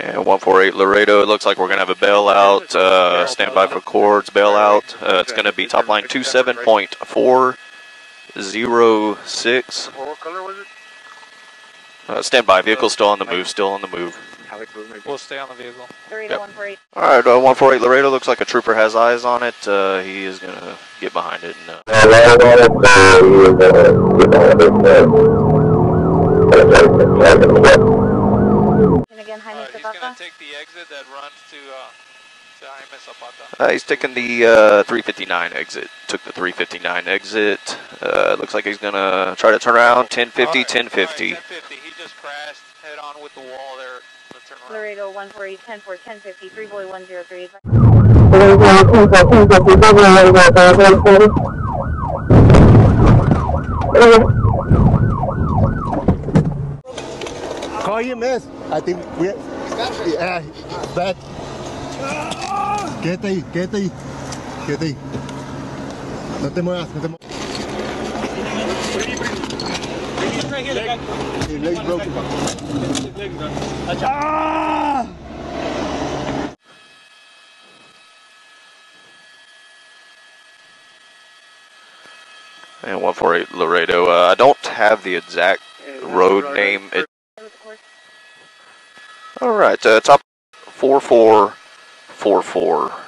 And 148 Laredo, it looks like we're going to have a bailout. Uh, stand by for cords, bailout. Uh, it's going to be top line 27.406. What color was it? Uh, stand by, vehicle still on the move, still on the move. We'll stay on the vehicle. Laredo Yep. 148. All right, uh, 148 Laredo looks like a trooper has eyes on it. Uh, he is going to get behind it. And, uh, And again, Jaime Alright, he's gonna Zapata. Take the exit that runs to, uh, to Jaime Zapata. uh, he's taking the uh, 359 exit. Took the 359 exit. Uh, looks like he's going to try to turn around. 1050, Alright, 1050. alright, 1050. He just crashed head on with the wall there. Let's turn around. Laredo 148, 10 4, 1050, 3 boy 103. Call EMS. I think we. Yeah, bad. Quédate ahí, quédate ahí. Quédate ahí. No te muevas, no te muevas. Leg broken. Ah! And 148 Laredo. Uh, I don't have the exact road name. It, all right, uh, top 4444.